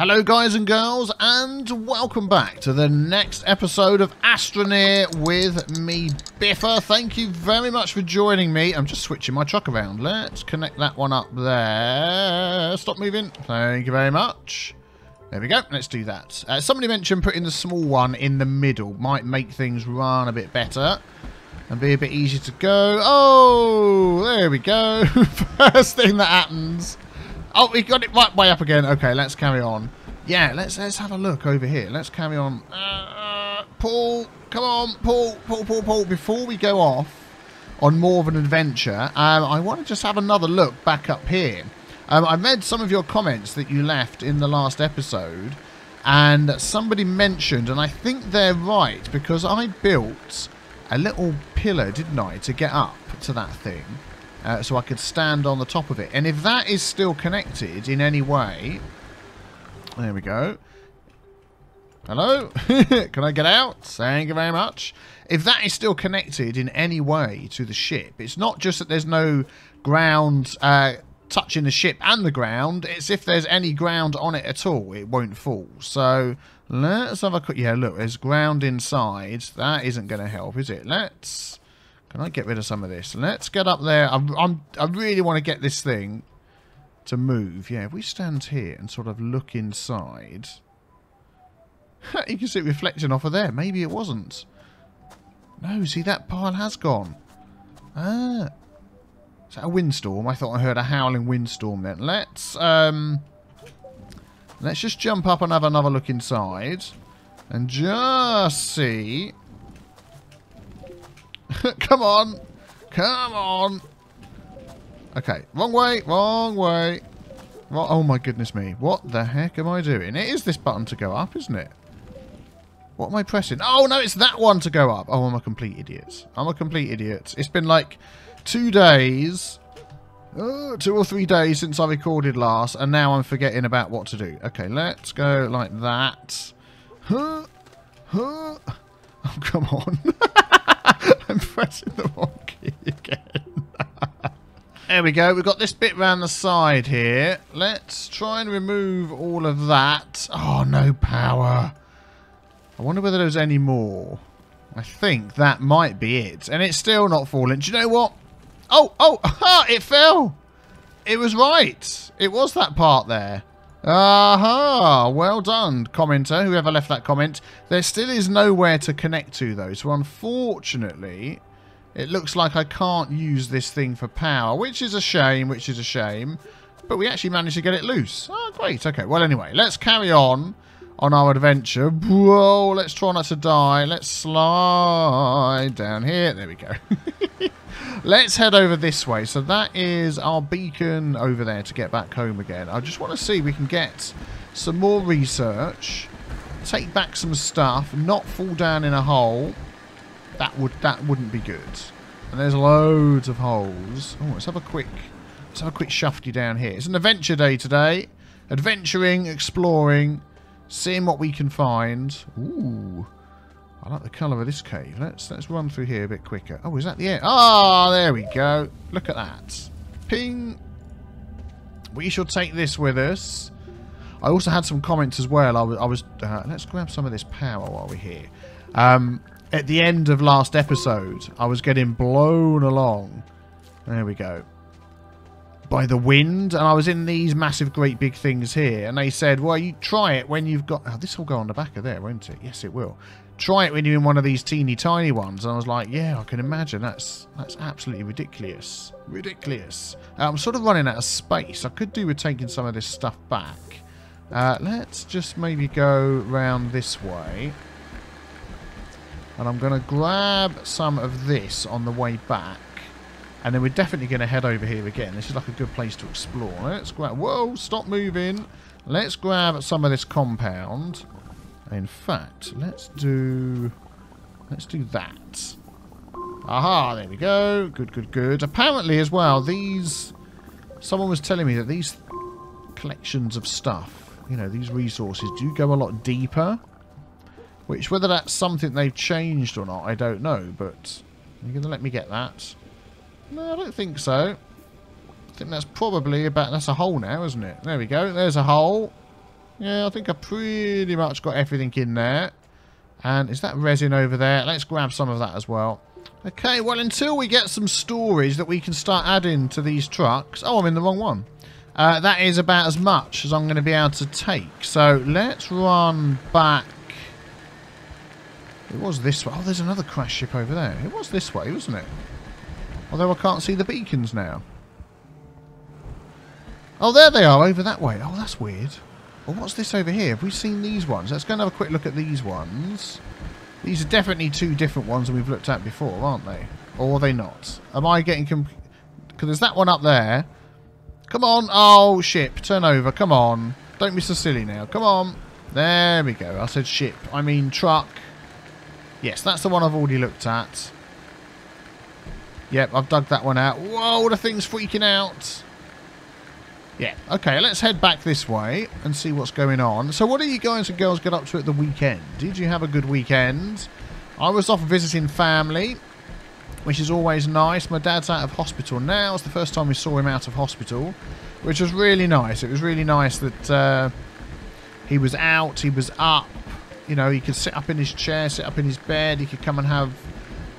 Hello, guys and girls, and welcome back to the next episode of Astroneer with me, Biffa. Thank you very much for joining me. I'm just switching my truck around. Let's connect that one up there. Stop moving. Thank you very much. There we go. Let's do that. Uh, somebody mentioned putting the small one in the middle might make things run a bit better and be a bit easier to go. Oh, there we go. First thing that happens. Oh, we got it right way up again. Okay, let's carry on. Yeah, let's let's have a look over here. Let's carry on. Uh, Paul, come on, Paul, Paul, Paul, Paul. Before we go off on more of an adventure, um, I want to just have another look back up here. Um, I read some of your comments that you left in the last episode, and somebody mentioned, and I think they're right because I built a little pillar, didn't I, to get up to that thing uh, so I could stand on the top of it. And if that is still connected in any way... There we go. Hello? Can I get out? Thank you very much. If that is still connected in any way to the ship, it's not just that there's no ground uh, touching the ship and the ground, it's if there's any ground on it at all, it won't fall. So let's have a quick... Yeah, look, there's ground inside. That isn't going to help, is it? Let's can I get rid of some of this? Let's get up there. I'm, I'm, I really want to get this thing to move. Yeah, if we stand here and sort of look inside... you can see it reflecting off of there. Maybe it wasn't. No, see, that pile has gone. Ah. Is that a windstorm? I thought I heard a howling windstorm then. Let's, um... Let's just jump up and have another look inside. And just see Come on. Come on. Okay, wrong way, wrong way. Oh my goodness me. What the heck am I doing? It is this button to go up, isn't it? What am I pressing? Oh, no, it's that one to go up. Oh, I'm a complete idiot. I'm a complete idiot. It's been like two days, uh, two or three days since I recorded last, and now I'm forgetting about what to do. Okay, let's go like that. Huh? Huh? Oh, come on. I'm pressing the wrong key again. there we go. We've got this bit round the side here. Let's try and remove all of that. Oh, no power. I wonder whether there's any more. I think that might be it. And it's still not falling. Do you know what? Oh, oh, it fell. It was right. It was that part there. Aha! Well done, commenter, whoever left that comment. There still is nowhere to connect to, though. So, unfortunately, it looks like I can't use this thing for power, which is a shame, which is a shame. But we actually managed to get it loose. Oh, great. Okay, well, anyway, let's carry on on our adventure. Whoa, let's try not to die. Let's slide down here. There we go. Let's head over this way. So that is our beacon over there to get back home again. I just want to see we can get some more research, take back some stuff, not fall down in a hole. That would that wouldn't be good. And there's loads of holes. Oh, let's have a quick let's have a quick shufty down here. It's an adventure day today. Adventuring, exploring, seeing what we can find. Ooh. I like the colour of this cave. Let's let's run through here a bit quicker. Oh, is that the end? Ah, oh, there we go. Look at that. Ping. We shall take this with us. I also had some comments as well. I was, I was uh, let's grab some of this power while we're here. Um, at the end of last episode, I was getting blown along. There we go. By the wind, and I was in these massive, great big things here, and they said, "Well, you try it when you've got." Oh, this will go on the back of there, won't it? Yes, it will try it when you're in one of these teeny tiny ones. And I was like, yeah, I can imagine. That's that's absolutely ridiculous. Ridiculous. I'm sort of running out of space. I could do with taking some of this stuff back. Uh, let's just maybe go round this way. And I'm going to grab some of this on the way back. And then we're definitely going to head over here again. This is like a good place to explore. Let's grab... Whoa, stop moving. Let's grab some of this compound. In fact, let's do... Let's do that. Aha, there we go. Good, good, good. Apparently as well, these... Someone was telling me that these collections of stuff, you know, these resources do go a lot deeper. Which, whether that's something they've changed or not, I don't know. But you're going to let me get that? No, I don't think so. I think that's probably about... That's a hole now, isn't it? There we go. There's a hole. Yeah, I think I pretty much got everything in there. And is that resin over there? Let's grab some of that as well. Okay, well, until we get some storage that we can start adding to these trucks... Oh, I'm in the wrong one. Uh, that is about as much as I'm going to be able to take. So let's run back. It was this way. Oh, there's another crash ship over there. It was this way, wasn't it? Although I can't see the beacons now. Oh, there they are, over that way. Oh, that's weird. Well, what's this over here? Have we seen these ones? Let's go and have a quick look at these ones. These are definitely two different ones than we've looked at before, aren't they? Or are they not? Am I getting... Because there's that one up there. Come on. Oh, ship. Turn over. Come on. Don't be so silly now. Come on. There we go. I said ship. I mean truck. Yes, that's the one I've already looked at. Yep, I've dug that one out. Whoa, the thing's freaking out. Yeah, okay, let's head back this way and see what's going on. So what are you guys and girls get up to at the weekend? Did you have a good weekend? I was off visiting family, which is always nice. My dad's out of hospital now. It's the first time we saw him out of hospital, which was really nice. It was really nice that uh, he was out, he was up, you know, he could sit up in his chair, sit up in his bed. He could come and have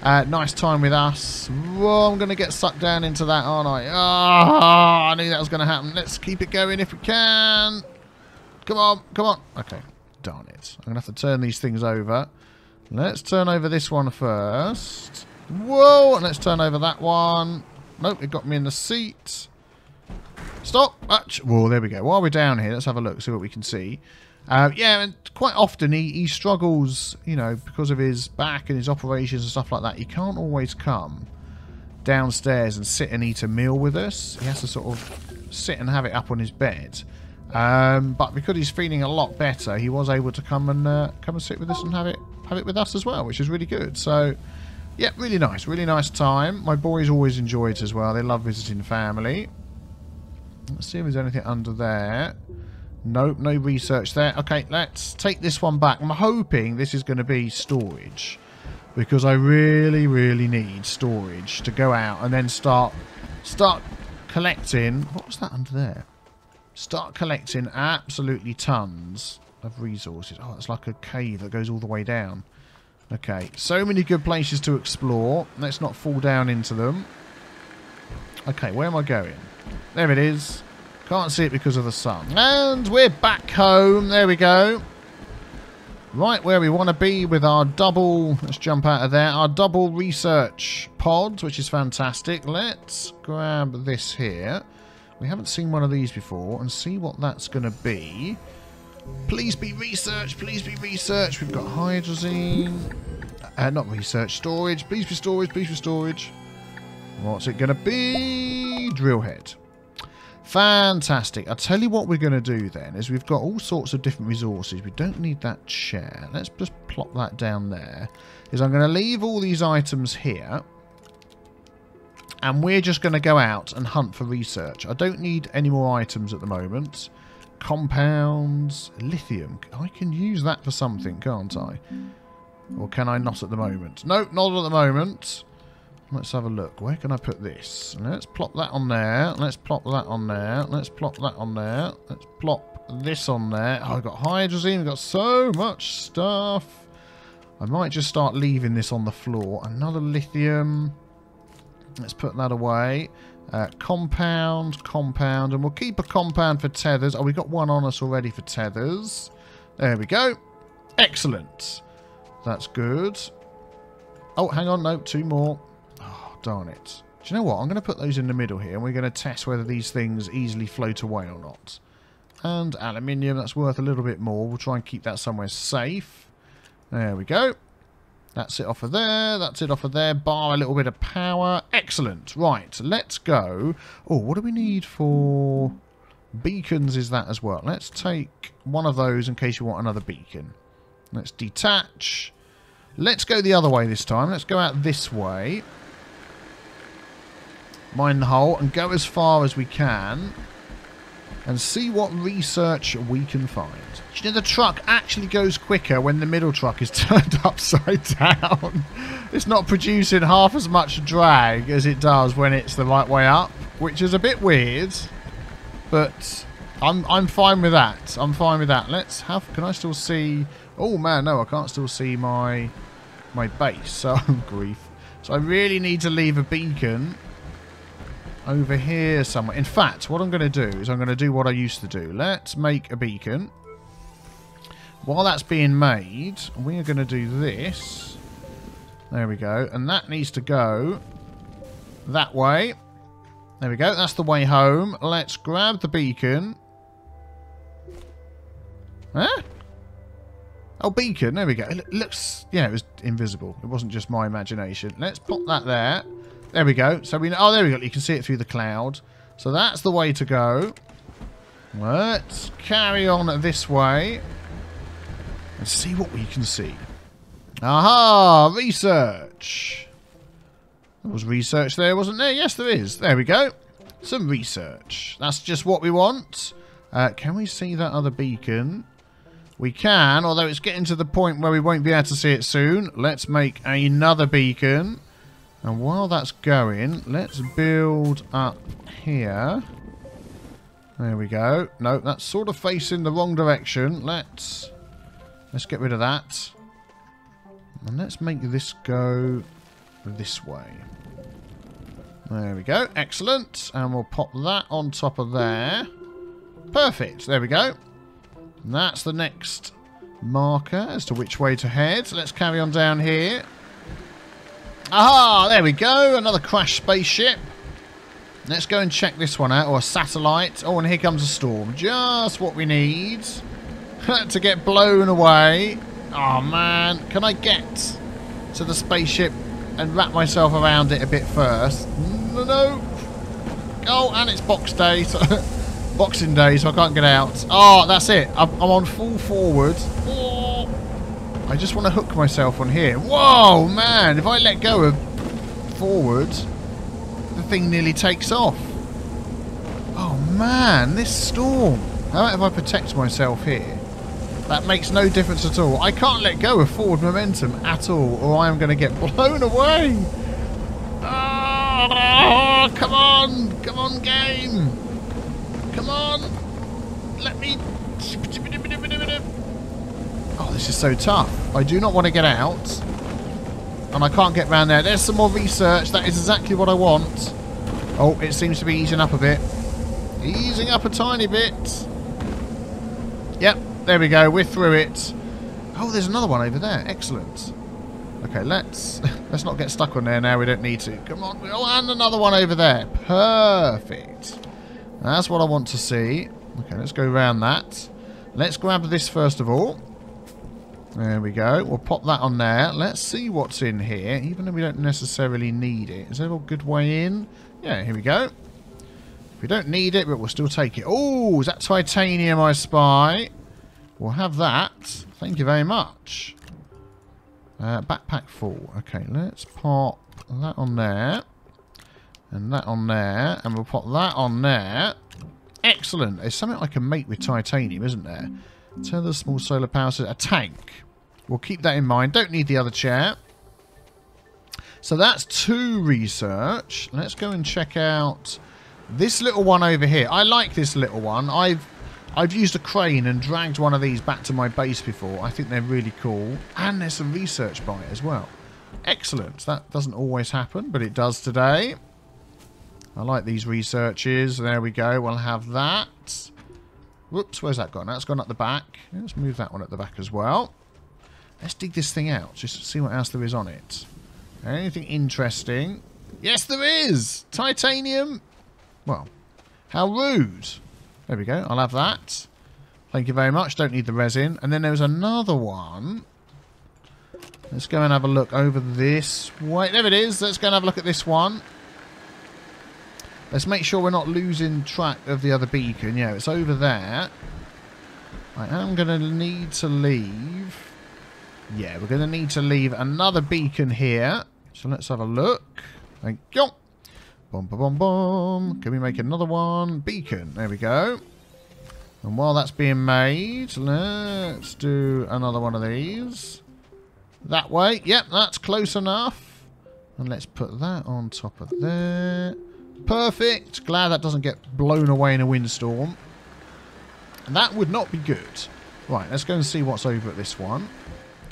uh, nice time with us. Whoa, I'm going to get sucked down into that, aren't I? Oh, I knew that was going to happen. Let's keep it going if we can. Come on, come on. Okay, darn it. I'm going to have to turn these things over. Let's turn over this one first. Whoa, and let's turn over that one. Nope, it got me in the seat. Stop. Whoa, there we go. While we're down here, let's have a look, see what we can see. Uh, yeah, and quite often he, he struggles, you know, because of his back and his operations and stuff like that. He can't always come downstairs and sit and eat a meal with us. He has to sort of sit and have it up on his bed. Um, but because he's feeling a lot better, he was able to come and uh, come and sit with us and have it have it with us as well, which is really good. So, yeah, really nice, really nice time. My boys always enjoy it as well. They love visiting family. Let's see if there's anything under there. Nope, no research there. Okay, let's take this one back. I'm hoping this is going to be storage. Because I really, really need storage to go out and then start start collecting... What was that under there? Start collecting absolutely tons of resources. Oh, it's like a cave that goes all the way down. Okay, so many good places to explore. Let's not fall down into them. Okay, where am I going? There it is. Can't see it because of the sun. And we're back home. There we go. Right where we want to be with our double... Let's jump out of there. Our double research pods, which is fantastic. Let's grab this here. We haven't seen one of these before and see what that's going to be. Please be research. Please be research. We've got hydrazine. Uh, not research. Storage. Please be storage. Please be storage. What's it going to be? Drill head. Fantastic. I'll tell you what we're going to do then is we've got all sorts of different resources. We don't need that chair. Let's just plop that down there. Is I'm going to leave all these items here. And we're just going to go out and hunt for research. I don't need any more items at the moment. Compounds. Lithium. I can use that for something, can't I? Or can I not at the moment? No, not at the moment. Let's have a look. Where can I put this? Let's plop that on there. Let's plop that on there. Let's plop that on there. Let's plop this on there. Oh, I've got hydrazine. I've got so much stuff. I might just start leaving this on the floor. Another lithium. Let's put that away. Uh, compound, compound. And we'll keep a compound for tethers. Oh, we've got one on us already for tethers. There we go. Excellent. That's good. Oh, hang on. No, two more darn it. Do you know what? I'm going to put those in the middle here, and we're going to test whether these things easily float away or not. And aluminium, that's worth a little bit more. We'll try and keep that somewhere safe. There we go. That's it off of there. That's it off of there. Bar a little bit of power. Excellent. Right, let's go. Oh, what do we need for beacons is that as well. Let's take one of those in case you want another beacon. Let's detach. Let's go the other way this time. Let's go out this way mine the hole and go as far as we can and see what research we can find. you know the truck actually goes quicker when the middle truck is turned upside down? it's not producing half as much drag as it does when it's the right way up, which is a bit weird, but I'm I'm fine with that. I'm fine with that. Let's have. Can I still see? Oh man, no, I can't still see my my base. So grief. So I really need to leave a beacon over here somewhere. In fact, what I'm going to do is I'm going to do what I used to do. Let's make a beacon. While that's being made, we are going to do this. There we go. And that needs to go that way. There we go. That's the way home. Let's grab the beacon. Huh? Oh, beacon. There we go. It looks... Yeah, it was invisible. It wasn't just my imagination. Let's pop that there. There we go. So we... Oh, there we go. You can see it through the cloud. So that's the way to go. Let's carry on this way. And see what we can see. Aha! Research. There was research there, wasn't there? Yes, there is. There we go. Some research. That's just what we want. Uh, can we see that other beacon? We can, although it's getting to the point where we won't be able to see it soon. Let's make another beacon. And while that's going, let's build up here. There we go. No, that's sort of facing the wrong direction. Let's let's get rid of that. And let's make this go this way. There we go. Excellent. And we'll pop that on top of there. Perfect. There we go. And that's the next marker as to which way to head. Let's carry on down here. Aha! There we go. Another crash spaceship. Let's go and check this one out. Or a satellite. Oh, and here comes a storm. Just what we need to get blown away. Oh, man. Can I get to the spaceship and wrap myself around it a bit first? No, no. Oh, and it's box day. So Boxing day, so I can't get out. Oh, that's it. I'm, I'm on full forward. Oh. I just want to hook myself on here. Whoa, man. If I let go of forward, the thing nearly takes off. Oh, man. This storm. How about if I protect myself here? That makes no difference at all. I can't let go of forward momentum at all, or I am going to get blown away. Oh, come on. Come on, game. Come on. Let me... This is so tough. I do not want to get out. And I can't get round there. There's some more research. That is exactly what I want. Oh, it seems to be easing up a bit. Easing up a tiny bit. Yep, there we go. We're through it. Oh, there's another one over there. Excellent. Okay, let's let's not get stuck on there now. We don't need to. Come on. Oh, and another one over there. Perfect. That's what I want to see. Okay, let's go around that. Let's grab this first of all. There we go. We'll pop that on there. Let's see what's in here, even though we don't necessarily need it. Is there a good way in? Yeah, here we go. We don't need it, but we'll still take it. Oh, is that titanium I spy? We'll have that. Thank you very much. Uh, backpack full. Okay, let's pop that on there. And that on there. And we'll put that on there. Excellent. There's something I can make with titanium, isn't there? Tether small solar power to a tank. We'll keep that in mind. Don't need the other chair. So that's two research. Let's go and check out this little one over here. I like this little one. I've I've used a crane and dragged one of these back to my base before. I think they're really cool. And there's some research by it as well. Excellent. That doesn't always happen, but it does today. I like these researches. There we go. We'll have that. Whoops, where's that gone? That's gone at the back. Let's move that one at the back as well. Let's dig this thing out, just to see what else there is on it. Anything interesting? Yes, there is! Titanium! Well, how rude. There we go. I'll have that. Thank you very much. Don't need the resin. And then there's another one. Let's go and have a look over this way. There it is. Let's go and have a look at this one. Let's make sure we're not losing track of the other beacon. Yeah, it's over there. I am going to need to leave. Yeah, we're going to need to leave another beacon here. So let's have a look. Thank you. Boom, boom, boom, boom. Can we make another one? Beacon. There we go. And while that's being made, let's do another one of these. That way. Yep, that's close enough. And let's put that on top of there. Perfect. Glad that doesn't get blown away in a windstorm. That would not be good. Right, let's go and see what's over at this one.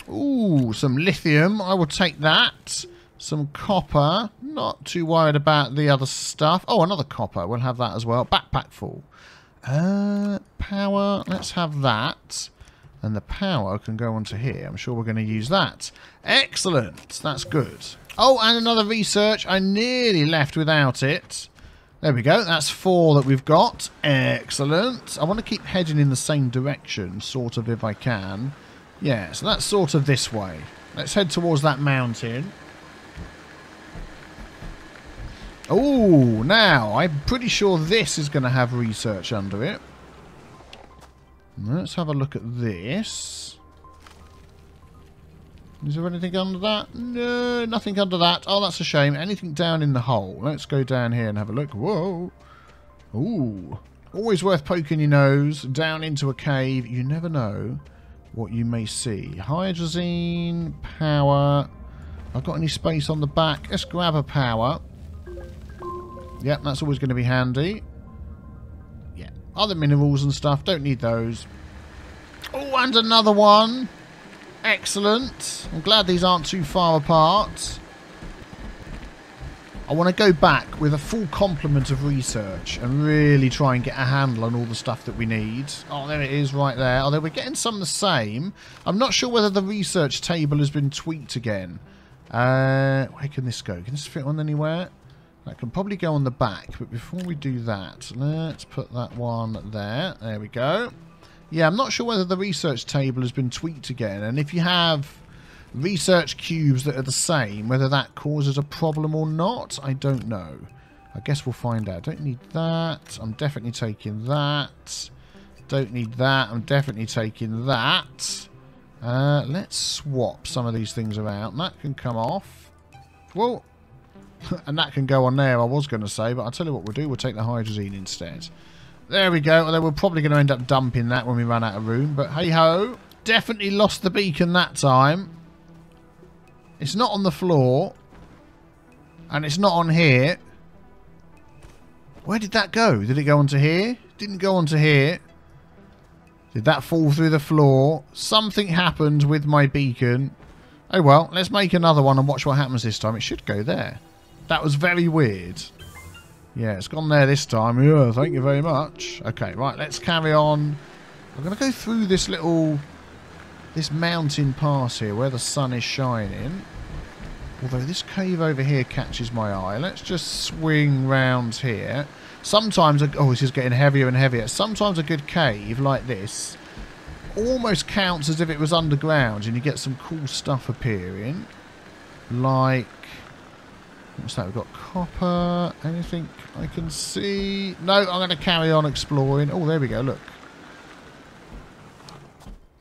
Ooh, some lithium. I will take that. Some copper. Not too worried about the other stuff. Oh, another copper. We'll have that as well. Backpack full. Uh, power. Let's have that. And the power can go onto here. I'm sure we're going to use that. Excellent. That's good. Oh, and another research. I nearly left without it. There we go. That's four that we've got. Excellent. I want to keep heading in the same direction, sort of, if I can. Yeah, so that's sort of this way. Let's head towards that mountain. Oh, now, I'm pretty sure this is going to have research under it. Let's have a look at this. Is there anything under that? No, nothing under that. Oh, that's a shame. Anything down in the hole? Let's go down here and have a look. Whoa. Ooh. Always worth poking your nose down into a cave. You never know what you may see. Hydrazine, power. I've got any space on the back. Let's grab a power. Yep, that's always going to be handy. Yeah. Other minerals and stuff. Don't need those. Oh, and another one. Excellent. I'm glad these aren't too far apart. I want to go back with a full complement of research and really try and get a handle on all the stuff that we need. Oh, there it is right there. Although we're getting some the same. I'm not sure whether the research table has been tweaked again. Uh, where can this go? Can this fit on anywhere? That can probably go on the back, but before we do that, let's put that one there. There we go. Yeah, I'm not sure whether the research table has been tweaked again, and if you have research cubes that are the same, whether that causes a problem or not, I don't know. I guess we'll find out. Don't need that. I'm definitely taking that. Don't need that. I'm definitely taking that. Uh, let's swap some of these things around. That can come off. Well, and that can go on there, I was going to say, but I'll tell you what we'll do. We'll take the hydrazine instead. There we go. Although we're probably going to end up dumping that when we run out of room. But hey-ho. Definitely lost the beacon that time. It's not on the floor. And it's not on here. Where did that go? Did it go onto here? Didn't go onto here. Did that fall through the floor? Something happened with my beacon. Oh well, let's make another one and watch what happens this time. It should go there. That was very weird. Yeah, it's gone there this time. Yeah, thank you very much. Okay, right, let's carry on. I'm going to go through this little... This mountain pass here where the sun is shining. Although this cave over here catches my eye. Let's just swing round here. Sometimes... Oh, this is getting heavier and heavier. Sometimes a good cave like this almost counts as if it was underground and you get some cool stuff appearing. Like What's? We've got copper. Anything I can see? No, I'm going to carry on exploring. Oh, there we go. Look.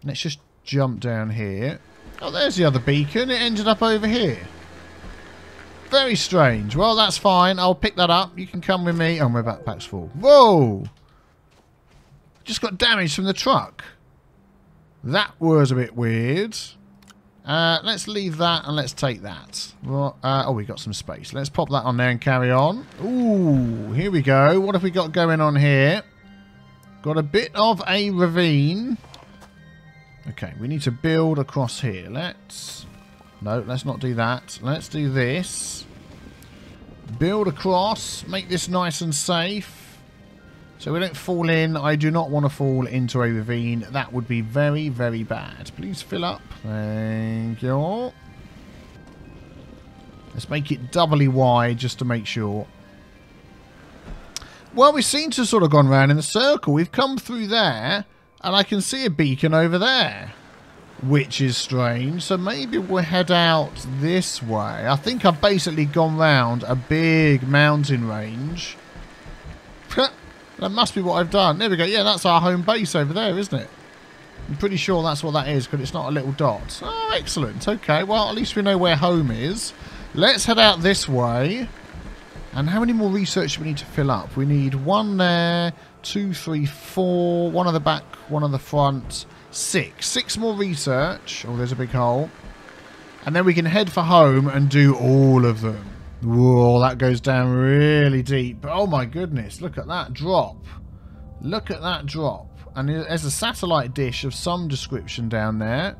Let's just jump down here. Oh, there's the other beacon. It ended up over here. Very strange. Well, that's fine. I'll pick that up. You can come with me. Oh, my backpack's full. Whoa! Just got damage from the truck. That was a bit weird. Uh, let's leave that and let's take that. Well, uh, oh, we got some space. Let's pop that on there and carry on. Ooh, here we go. What have we got going on here? Got a bit of a ravine. Okay, we need to build across here. Let's... No, let's not do that. Let's do this. Build across. Make this nice and safe. So we don't fall in. I do not want to fall into a ravine. That would be very, very bad. Please fill up. Thank you. Let's make it doubly wide just to make sure. Well, we seem to have sort of gone round in a circle. We've come through there, and I can see a beacon over there, which is strange. So maybe we'll head out this way. I think I've basically gone round a big mountain range. That must be what I've done. There we go. Yeah, that's our home base over there, isn't it? I'm pretty sure that's what that is because it's not a little dot. Oh, excellent. Okay, well, at least we know where home is. Let's head out this way. And how many more research do we need to fill up? We need one there, two, three, four, one on the back, one on the front, six. Six more research. Oh, there's a big hole. And then we can head for home and do all of them. Whoa, that goes down really deep. Oh my goodness, look at that drop. Look at that drop. And there's a satellite dish of some description down there.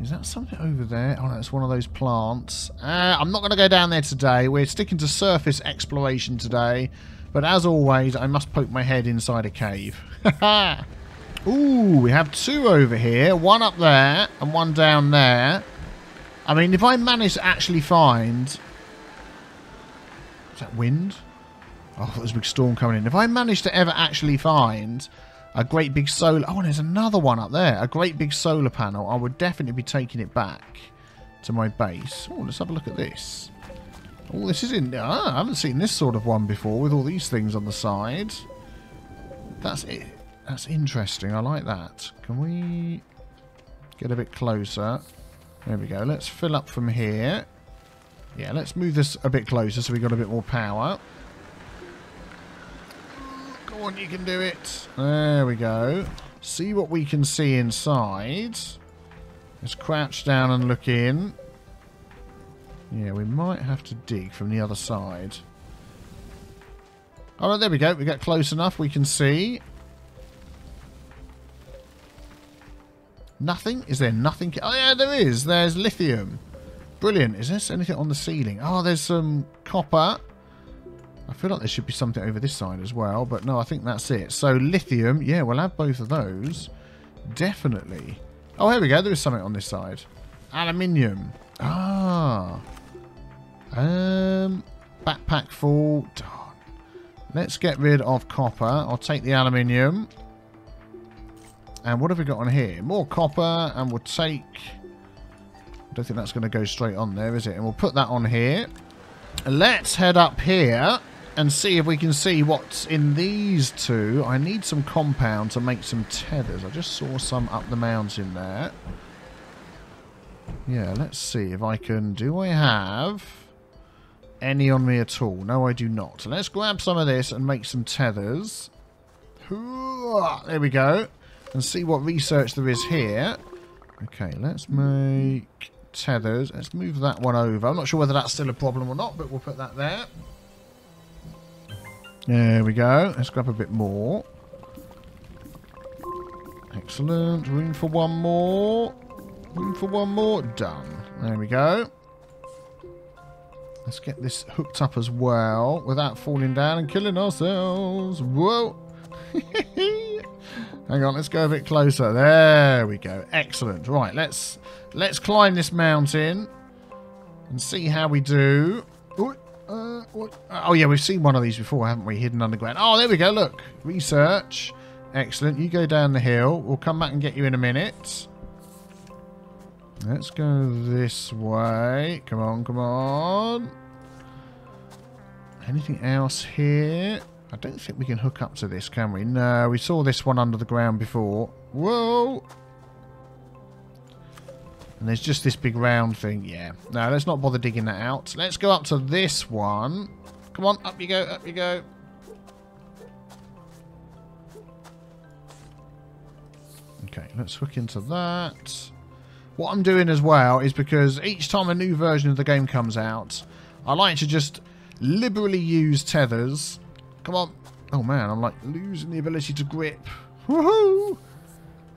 Is that something over there? Oh, that's one of those plants. Uh, I'm not going to go down there today. We're sticking to surface exploration today. But as always, I must poke my head inside a cave. Ooh, we have two over here. One up there and one down there. I mean, if I manage to actually find... Is that wind? Oh, there's a big storm coming in. If I manage to ever actually find a great big solar... Oh, and there's another one up there. A great big solar panel. I would definitely be taking it back to my base. Oh, let's have a look at this. Oh, this is in... Ah, I haven't seen this sort of one before with all these things on the side. That's it. That's interesting. I like that. Can we get a bit closer? There we go. Let's fill up from here. Yeah, let's move this a bit closer so we got a bit more power. Go on, you can do it. There we go. See what we can see inside. Let's crouch down and look in. Yeah, we might have to dig from the other side. Alright, there we go. We get close enough. We can see. Nothing? Is there nothing? Oh, yeah, there is. There's lithium. Brilliant. Is this anything on the ceiling? Oh, there's some copper. I feel like there should be something over this side as well, but no, I think that's it. So lithium, yeah, we'll have both of those. Definitely. Oh, here we go. There is something on this side. Aluminium. Ah. Um, backpack full. Darn. Let's get rid of copper. I'll take the aluminium. And what have we got on here? More copper, and we'll take... Don't think that's going to go straight on there, is it? And we'll put that on here. Let's head up here and see if we can see what's in these two. I need some compound to make some tethers. I just saw some up the mountain there. Yeah, let's see if I can... Do I have any on me at all? No, I do not. Let's grab some of this and make some tethers. There we go. And see what research there is here. Okay, let's make tethers. Let's move that one over. I'm not sure whether that's still a problem or not, but we'll put that there. There we go. Let's grab a bit more. Excellent. Room for one more. Room for one more. Done. There we go. Let's get this hooked up as well without falling down and killing ourselves. Whoa. Hang on, let's go a bit closer. There we go. Excellent. Right, let's let's climb this mountain and see how we do. Ooh. Uh, oh, yeah, we've seen one of these before, haven't we? Hidden underground. Oh, there we go. Look. Research. Excellent. You go down the hill. We'll come back and get you in a minute. Let's go this way. Come on, come on. Anything else here? I don't think we can hook up to this, can we? No, we saw this one under the ground before. Whoa! And there's just this big round thing. Yeah. No, let's not bother digging that out. Let's go up to this one. Come on, up you go, up you go. Okay, let's hook into that. What I'm doing as well is because each time a new version of the game comes out, I like to just liberally use tethers. Come on. Oh man, I'm like losing the ability to grip. Woohoo!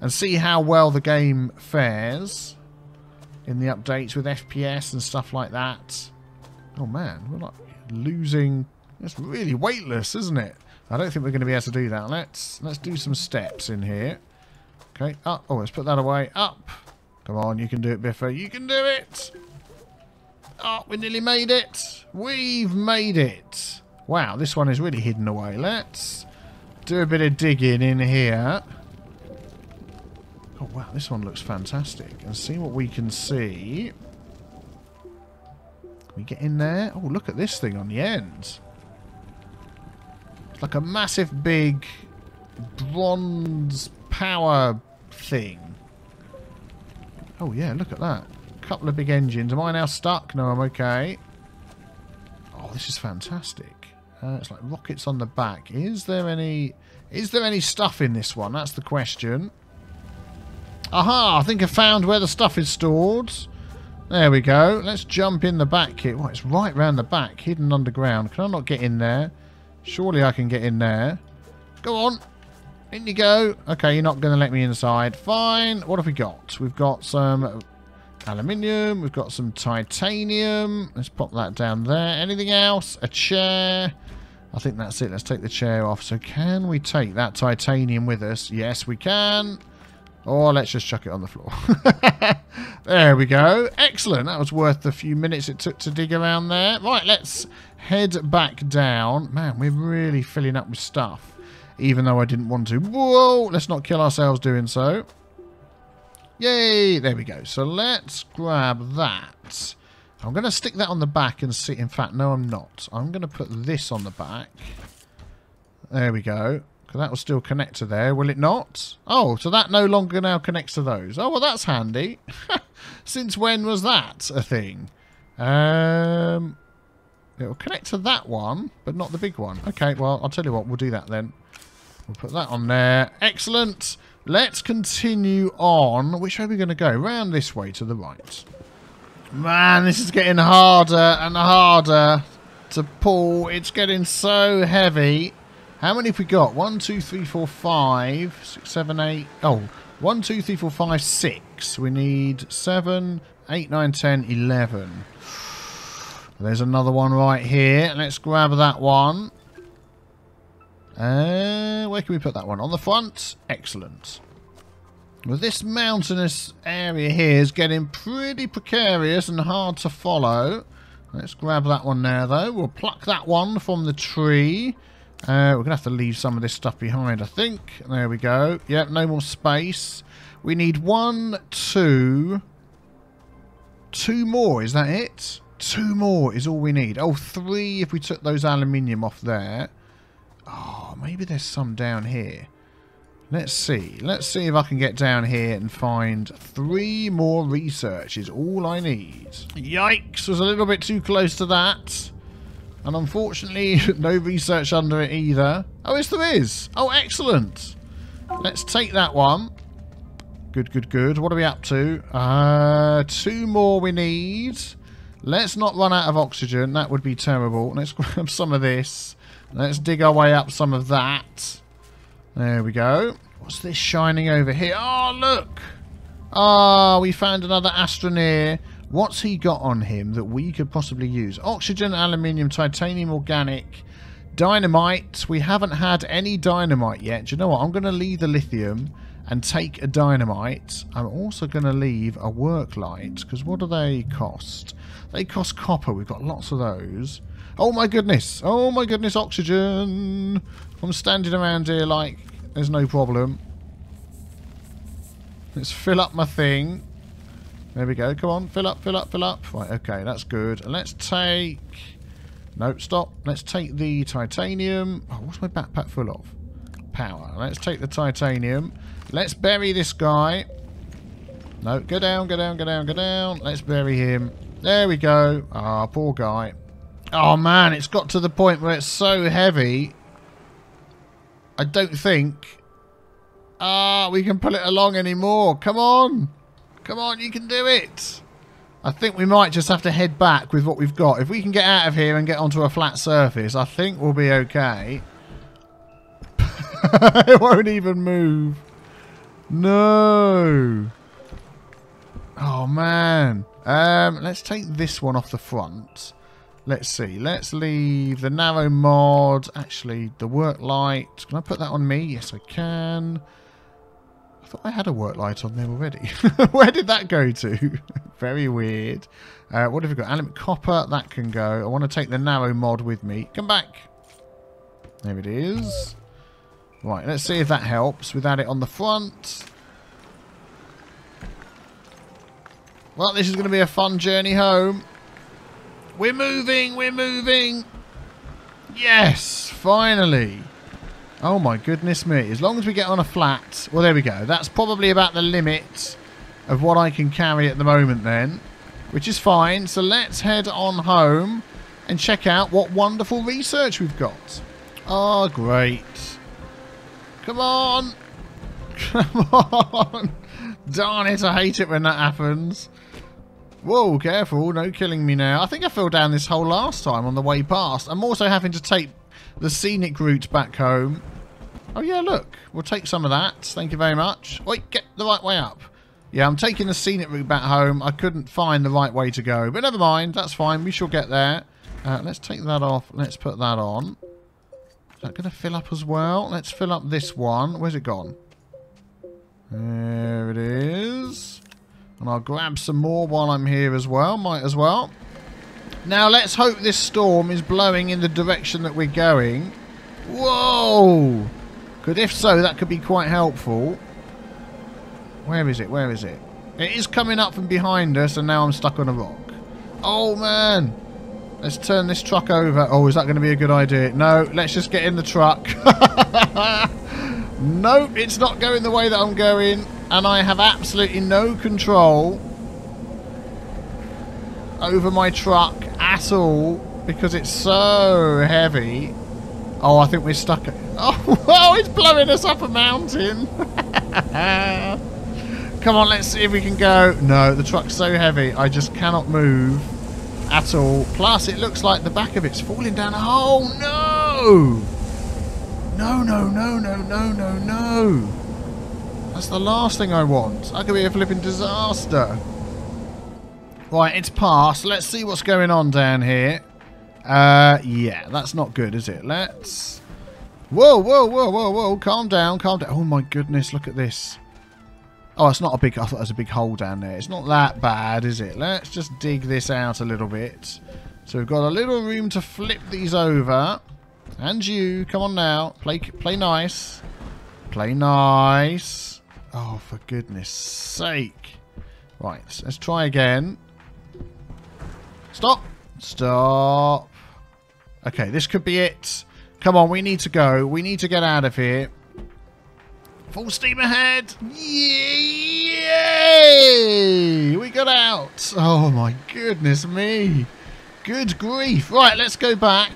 And see how well the game fares in the updates with FPS and stuff like that. Oh man, we're like losing... It's really weightless, isn't it? I don't think we're going to be able to do that. Let's let's do some steps in here. Okay, up. Oh, let's put that away. Up. Come on, you can do it, Biffa. You can do it. Oh, we nearly made it. We've made it. Wow, this one is really hidden away. Let's do a bit of digging in here. Oh, wow, this one looks fantastic. And see what we can see. Can we get in there? Oh, look at this thing on the end. It's like a massive, big bronze power thing. Oh, yeah, look at that. A Couple of big engines. Am I now stuck? No, I'm okay. Oh, this is fantastic. Uh, it's like rockets on the back. Is there any... Is there any stuff in this one? That's the question. Aha! I think I found where the stuff is stored. There we go. Let's jump in the back kit. Well, it's right round the back, hidden underground. Can I not get in there? Surely I can get in there. Go on. In you go. Okay, you're not going to let me inside. Fine. What have we got? We've got some aluminium. We've got some titanium. Let's pop that down there. Anything else? A chair. I think that's it. Let's take the chair off. So can we take that titanium with us? Yes, we can. Or let's just chuck it on the floor. there we go. Excellent. That was worth the few minutes it took to dig around there. Right, let's head back down. Man, we're really filling up with stuff. Even though I didn't want to. Whoa! Let's not kill ourselves doing so. Yay! There we go. So let's grab that. I'm going to stick that on the back and see. In fact, no, I'm not. I'm going to put this on the back. There we go. Because that will still connect to there, will it not? Oh, so that no longer now connects to those. Oh, well, that's handy. Since when was that a thing? Um, It'll connect to that one, but not the big one. Okay, well, I'll tell you what. We'll do that then. We'll put that on there. Excellent. Let's continue on. Which way are we going to go? Round this way to the right. Man, this is getting harder and harder to pull. It's getting so heavy. How many have we got? One, two, three, four, five, six, seven, eight. Oh, one, two, three, four, five, six. We need seven, eight, nine, ten, eleven. There's another one right here. Let's grab that one. Uh, where can we put that one? On the front? Excellent. Well, this mountainous area here is getting pretty precarious and hard to follow. Let's grab that one there, though. We'll pluck that one from the tree. Uh, we're going to have to leave some of this stuff behind, I think. There we go. Yep, no more space. We need one, two... Two more, is that it? Two more is all we need. Oh, three if we took those aluminium off there. Oh, maybe there's some down here. Let's see. Let's see if I can get down here and find three more research is all I need. Yikes, was a little bit too close to that. And unfortunately, no research under it either. Oh, yes, there is. Oh, excellent. Let's take that one. Good, good, good. What are we up to? Uh, two more we need. Let's not run out of oxygen. That would be terrible. Let's grab some of this. Let's dig our way up some of that. There we go. What's this shining over here? Oh, look! Ah, oh, we found another Astroneer. What's he got on him that we could possibly use? Oxygen, aluminium, titanium, organic, dynamite. We haven't had any dynamite yet. Do you know what? I'm going to leave the lithium and take a dynamite. I'm also going to leave a work light because what do they cost? They cost copper. We've got lots of those. Oh my goodness. Oh my goodness, oxygen. I'm standing around here like there's no problem. Let's fill up my thing. There we go. Come on, fill up, fill up, fill up. Right, okay, that's good. And let's take... No, stop. Let's take the titanium. Oh, what's my backpack full of? Power. Let's take the titanium. Let's bury this guy. No, go down, go down, go down, go down. Let's bury him. There we go. Ah, oh, poor guy. Oh man, it's got to the point where it's so heavy. I don't think ah we can pull it along anymore. Come on. Come on, you can do it. I think we might just have to head back with what we've got. If we can get out of here and get onto a flat surface, I think we'll be okay. it won't even move. No. Oh, man. Um, let's take this one off the front. Let's see. Let's leave the narrow mod. Actually, the work light. Can I put that on me? Yes, I can. I thought I had a work light on there already. Where did that go to? Very weird. Uh, what have we got? Element copper. That can go. I want to take the narrow mod with me. Come back. There it is. Right, let's see if that helps without it on the front. Well, this is going to be a fun journey home. We're moving, we're moving. Yes, finally. Oh my goodness me. As long as we get on a flat. Well, there we go. That's probably about the limit of what I can carry at the moment then. Which is fine. So let's head on home and check out what wonderful research we've got. Oh, great. Come on. Come on. Darn it, I hate it when that happens. Whoa, careful, no killing me now. I think I fell down this hole last time on the way past. I'm also having to take the scenic route back home. Oh, yeah, look. We'll take some of that. Thank you very much. Wait, get the right way up. Yeah, I'm taking the scenic route back home. I couldn't find the right way to go. But never mind. That's fine. We shall get there. Uh, let's take that off. Let's put that on. Is that going to fill up as well? Let's fill up this one. Where's it gone? There it is. And I'll grab some more while I'm here as well. Might as well. Now, let's hope this storm is blowing in the direction that we're going. Whoa! Because if so, that could be quite helpful. Where is it? Where is it? It is coming up from behind us, and now I'm stuck on a rock. Oh, man! Let's turn this truck over. Oh, is that going to be a good idea? No, let's just get in the truck. nope, it's not going the way that I'm going. And I have absolutely no control over my truck at all because it's so heavy. Oh, I think we're stuck. Oh, oh it's blowing us up a mountain. Come on, let's see if we can go. No, the truck's so heavy. I just cannot move at all. Plus, it looks like the back of it's falling down a hole. No! No, no, no, no, no, no, no. That's the last thing I want. That could be a flipping disaster. Right, it's past. Let's see what's going on down here. Uh, yeah, that's not good, is it? Let's... Whoa, whoa, whoa, whoa, whoa. Calm down, calm down. Oh, my goodness, look at this. Oh, it's not a big... I thought there was a big hole down there. It's not that bad, is it? Let's just dig this out a little bit. So we've got a little room to flip these over. And you, come on now. Play, play nice. Play nice. Oh, for goodness sake. Right, let's try again. Stop. Stop. Okay, this could be it. Come on, we need to go. We need to get out of here. Full steam ahead. Yay! We got out. Oh, my goodness me. Good grief. Right, let's go back.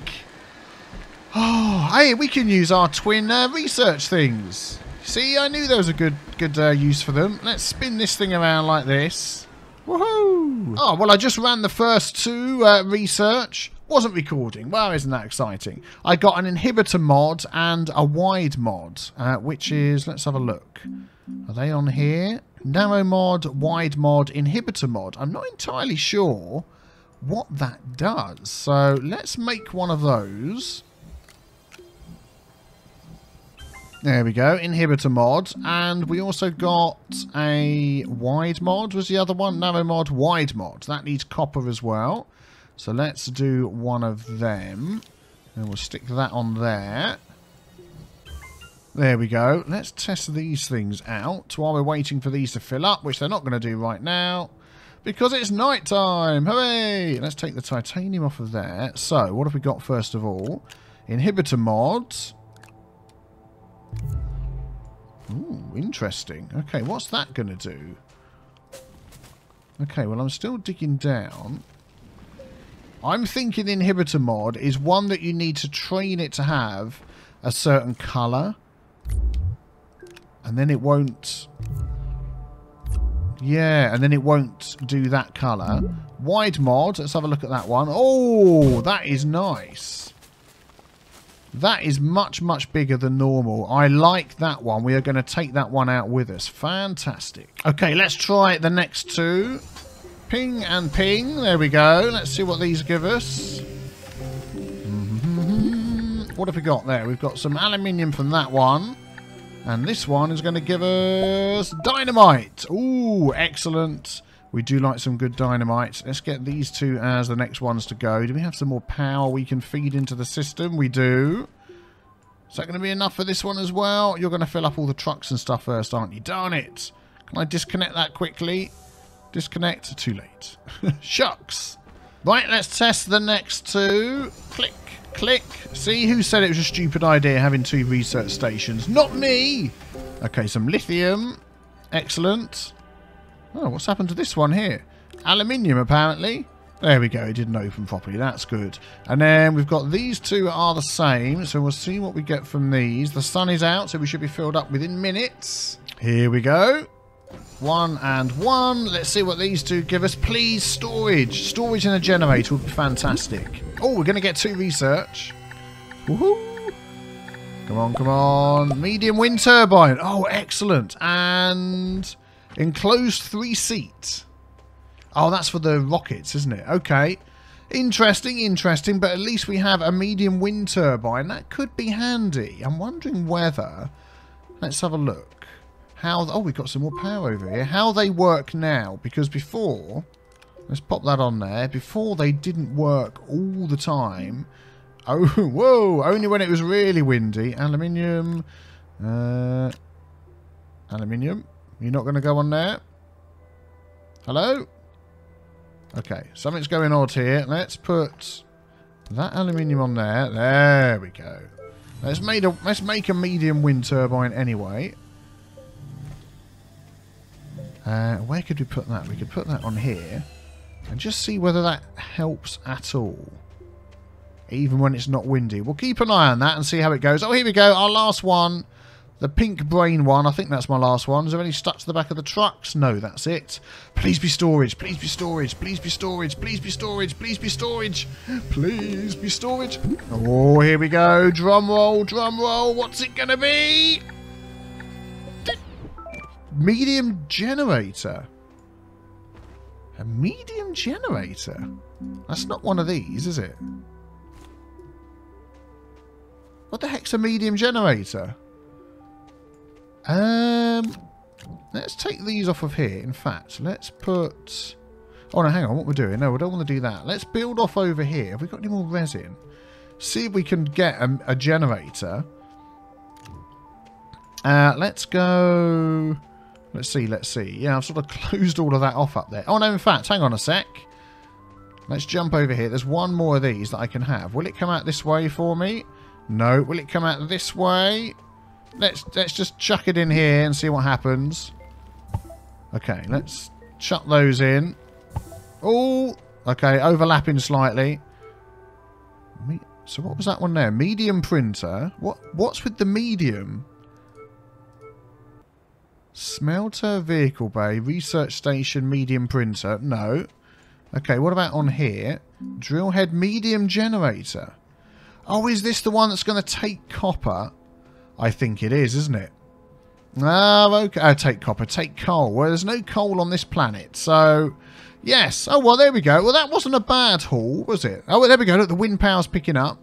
Oh, hey, we can use our twin uh, research things. See, I knew there was a good good uh, use for them. Let's spin this thing around like this. Woohoo! Oh, well, I just ran the first two uh, research. Wasn't recording. Well, isn't that exciting? I got an inhibitor mod and a wide mod, uh, which is... Let's have a look. Are they on here? Narrow mod, wide mod, inhibitor mod. I'm not entirely sure what that does. So let's make one of those. There we go, inhibitor mod. And we also got a wide mod, was the other one? Narrow mod, wide mod. That needs copper as well. So let's do one of them. And we'll stick that on there. There we go. Let's test these things out while we're waiting for these to fill up, which they're not going to do right now. Because it's night time. Hooray! Let's take the titanium off of there. So, what have we got first of all? Inhibitor mods. Ooh, interesting. Okay, what's that going to do? Okay, well, I'm still digging down. I'm thinking inhibitor mod is one that you need to train it to have a certain colour. And then it won't... Yeah, and then it won't do that colour. Wide mod, let's have a look at that one. Oh, that is nice. That is much, much bigger than normal. I like that one. We are going to take that one out with us. Fantastic. Okay, let's try the next two. Ping and ping. There we go. Let's see what these give us. Mm-hmm. What have we got there? We've got some aluminium from that one. And this one is going to give us dynamite. Ooh, excellent. We do like some good dynamite. Let's get these two as the next ones to go. Do we have some more power we can feed into the system? We do. Is that going to be enough for this one as well? You're going to fill up all the trucks and stuff first, aren't you? Darn it. Can I disconnect that quickly? Disconnect. Too late. Shucks. Right, let's test the next two. Click, click. See, who said it was a stupid idea having two research stations? Not me! Okay, some lithium. Excellent. Oh, what's happened to this one here? Aluminium, apparently. There we go, it didn't open properly. That's good. And then we've got these two are the same, so we'll see what we get from these. The sun is out, so we should be filled up within minutes. Here we go. One and one. Let's see what these two give us. Please, storage. Storage in a generator would be fantastic. Oh, we're going to get two research. Woohoo! Come on, come on. Medium wind turbine. Oh, excellent. And enclosed three seats. Oh, that's for the rockets, isn't it? Okay. Interesting, interesting, but at least we have a medium wind turbine. That could be handy. I'm wondering whether... Let's have a look. How... Oh, we've got some more power over here. How they work now, because before... Let's pop that on there. Before, they didn't work all the time. Oh, whoa! Only when it was really windy. Aluminium. Uh, aluminium. You're not going to go on there? Hello? Okay, something's going odd here. Let's put that aluminium on there. There we go. Let's make a let's make a medium wind turbine anyway. Uh, where could we put that? We could put that on here and just see whether that helps at all. Even when it's not windy. We'll keep an eye on that and see how it goes. Oh, here we go. Our last one. The pink brain one, I think that's my last one. Is there any stuck to the back of the trucks? No, that's it. Please be storage, please be storage, please be storage, please be storage, please be storage, please be storage. Oh, here we go. Drum roll, drum roll. What's it going to be? Medium generator. A medium generator? That's not one of these, is it? What the heck's a medium generator? Um, let's take these off of here. In fact, let's put... Oh, no, hang on. What we're doing? No, we don't want to do that. Let's build off over here. Have we got any more resin? See if we can get a, a generator. Uh, let's go... Let's see, let's see. Yeah, I've sort of closed all of that off up there. Oh, no, in fact, hang on a sec. Let's jump over here. There's one more of these that I can have. Will it come out this way for me? No. Will it come out this way? Let's let's just chuck it in here and see what happens. Okay, let's chuck those in. Oh, okay, overlapping slightly. So what was that one there? Medium printer. What what's with the medium? Smelter vehicle bay, research station, medium printer. No. Okay, what about on here? Drill head medium generator. Oh, is this the one that's going to take copper I think it is, isn't it? Oh, okay. I take copper, take coal. Well, there's no coal on this planet, so yes. Oh, well, there we go. Well, that wasn't a bad haul, was it? Oh, well, there we go. Look, the wind power's picking up.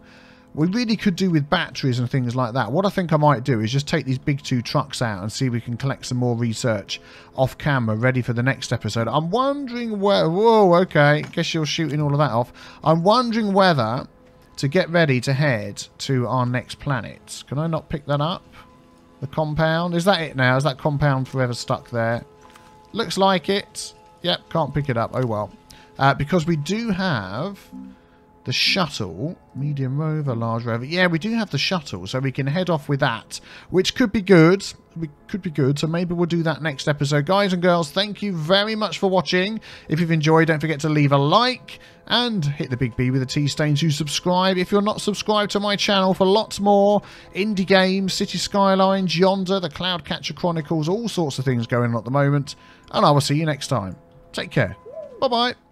We really could do with batteries and things like that. What I think I might do is just take these big two trucks out and see if we can collect some more research off camera ready for the next episode. I'm wondering where... Whoa, okay. Guess you're shooting all of that off. I'm wondering whether to get ready to head to our next planet. Can I not pick that up? The compound? Is that it now? Is that compound forever stuck there? Looks like it. Yep, can't pick it up. Oh well. Uh, because we do have the shuttle, medium rover, large rover. Yeah, we do have the shuttle, so we can head off with that, which could be good. We could be good, so maybe we'll do that next episode. Guys and girls, thank you very much for watching. If you've enjoyed, don't forget to leave a like and hit the big B with the T stain to subscribe. If you're not subscribed to my channel for lots more indie games, City Skylines, Yonder, the Cloudcatcher Chronicles, all sorts of things going on at the moment. And I will see you next time. Take care. Bye-bye.